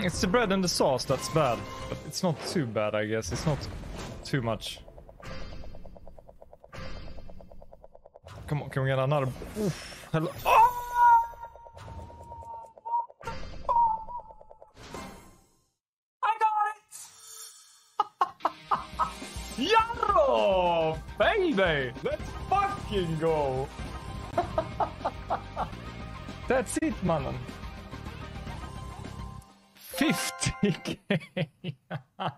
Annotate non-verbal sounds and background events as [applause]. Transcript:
Mm, it's the bread and the sauce that's bad. But it's not too bad, I guess. It's not too much. Come on, can we get another? Oof, hello. Oh! I got it! [laughs] Baby! Let's fucking go! [laughs] That's it, mannen. 50k! [laughs]